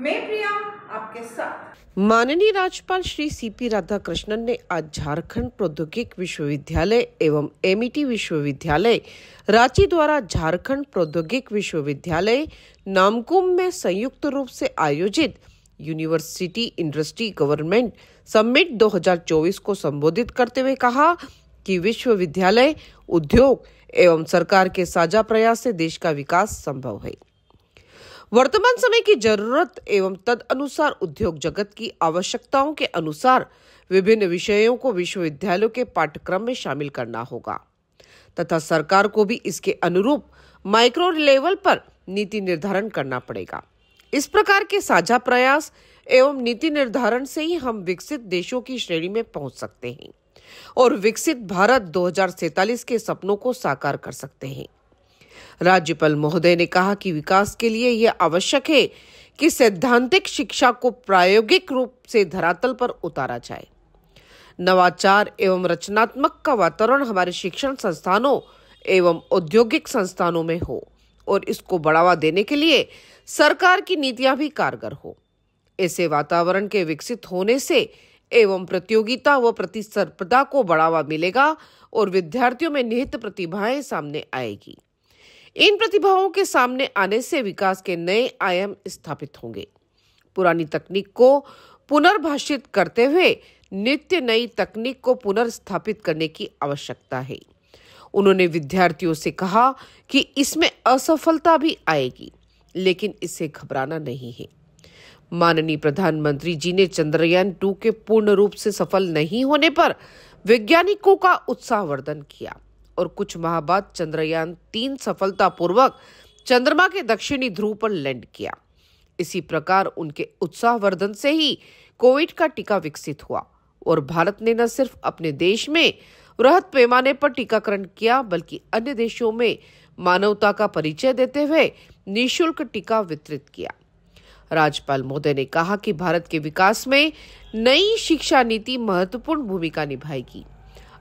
मैं प्रिया, आपके साथ। माननीय राज्यपाल श्री सीपी राधाकृष्णन ने आज झारखंड प्रौद्योगिक विश्वविद्यालय एवं एमईटी विश्वविद्यालय रांची द्वारा झारखंड प्रौद्योगिक विश्वविद्यालय नामकुम में संयुक्त रूप से आयोजित यूनिवर्सिटी इंडस्ट्री गवर्नमेंट समिट 2024 को संबोधित करते हुए कहा कि विश्वविद्यालय उद्योग एवं सरकार के साझा प्रयास से देश का विकास संभव है। वर्तमान समय की ज़रूरत एवं तद अनुसार उद्योग जगत की आवश्यकताओं के अनुसार विभिन्न विषयों को विश्वविद्यालयों के पाठ्यक्रम में शामिल करना होगा। तथा सरकार को भी इसके अनुरूप माइक्रो लेवल पर नीति निर्धारण करना पड़ेगा। इस प्रकार के साझा प्रयास एवं नीति निर्धारण से ही हम विकसित देशों की श्रेणी में पहुँच सकते हैं और विकसित भारत दो के सपनों को साकार कर सकते हैं। राज्यपाल महोदय ने कहा कि विकास के लिए यह आवश्यक है कि सैद्धांतिक शिक्षा को प्रायोगिक रूप से धरातल पर उतारा जाए। नवाचार एवं रचनात्मक का वातावरण हमारे शिक्षण संस्थानों एवं औद्योगिक संस्थानों में हो और इसको बढ़ावा देने के लिए सरकार की नीतियाँ भी कारगर हो। ऐसे वातावरण के विकसित होने से एवं प्रतियोगिता व प्रतिस्पर्धा को बढ़ावा मिलेगा और विद्यार्थियों में निहित प्रतिभाएँ सामने आएगी। इन प्रतिभाओं के सामने आने से विकास के नए आयाम स्थापित होंगे। पुरानी तकनीक को पुनर्भाषित करते हुए नित्य नई तकनीक को पुनर्स्थापित करने की आवश्यकता है। उन्होंने विद्यार्थियों से कहा कि इसमें असफलता भी आएगी, लेकिन इससे घबराना नहीं है। माननीय प्रधानमंत्री जी ने चंद्रयान टू के पूर्ण रूप से सफल नहीं होने पर वैज्ञानिकों का उत्साहवर्धन किया। और कुछ माह बाद चंद्रयान तीन सफलतापूर्वक चंद्रमा के दक्षिणी ध्रुव पर लैंड किया। इसी प्रकार उनके उत्साहवर्धन से ही कोविड का टीका विकसित हुआ और भारत ने न सिर्फ़ अपने देश में वृहद पैमाने पर टीकाकरण किया, बल्कि अन्य देशों में मानवता का परिचय देते हुए निशुल्क टीका वितरित किया। राज्यपाल महोदय ने कहा कि भारत के विकास में नई शिक्षा नीति महत्वपूर्ण भूमिका निभाएगी।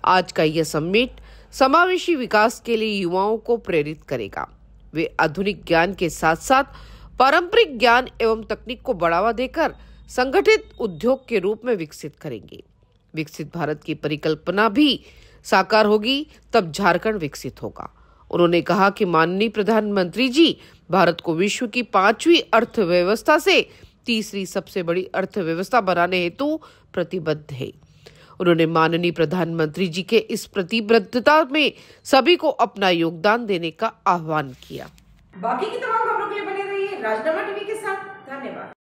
आज का यह समिट समावेशी विकास के लिए युवाओं को प्रेरित करेगा। वे आधुनिक ज्ञान के साथ साथ पारंपरिक ज्ञान एवं तकनीक को बढ़ावा देकर संगठित उद्योग के रूप में विकसित करेंगे। विकसित भारत की परिकल्पना भी साकार होगी, तब झारखंड विकसित होगा। उन्होंने कहा कि माननीय प्रधानमंत्री जी, भारत को विश्व की पांचवी अर्थव्यवस्था से तीसरी सबसे बड़ी अर्थव्यवस्था बनाने हेतु प्रतिबद्ध है। उन्होंने माननीय प्रधानमंत्री जी के इस प्रतिबद्धता में सभी को अपना योगदान देने का आह्वान किया। बाकी की तमाम खबरों के लिए बने रहिए राजनामा टीवी के साथ।